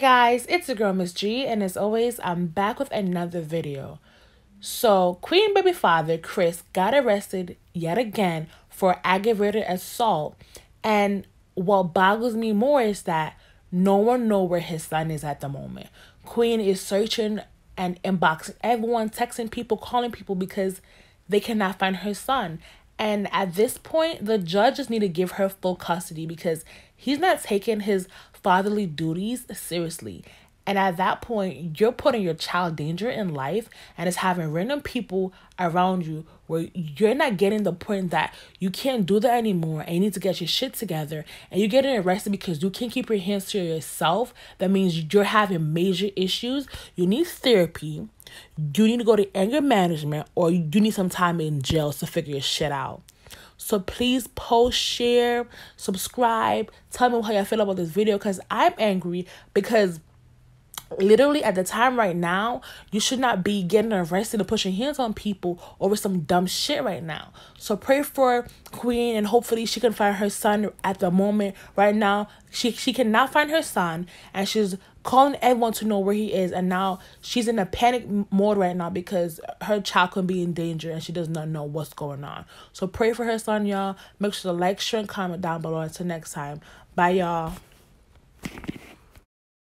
Hey guys, it's your girl Miss G, and as always, I'm back with another video. So, Queen baby father Chris got arrested yet again for aggravated assault, and what boggles me more is that no one know where his son is at the moment. Queen is searching and inboxing everyone, texting people, calling people because they cannot find her son. And at this point, the judge just need to give her full custody because he's not taking his fatherly duties seriously. And at that point, you're putting your child danger in life and it's having random people around you where you're not getting the point that you can't do that anymore and you need to get your shit together and you're getting arrested because you can't keep your hands to yourself. That means you're having major issues. You need therapy. You need to go to anger management or you need some time in jail to figure your shit out. So please post, share, subscribe. Tell me how you feel about this video because I'm angry because literally at the time right now, you should not be getting arrested or pushing hands on people over some dumb shit right now. So pray for Queen and hopefully she can find her son at the moment. Right now, she she cannot find her son and she's calling everyone to know where he is and now she's in a panic mode right now because her child could be in danger and she does not know what's going on. So pray for her son, y'all. Make sure to like, share, and comment down below. Until next time. Bye, y'all.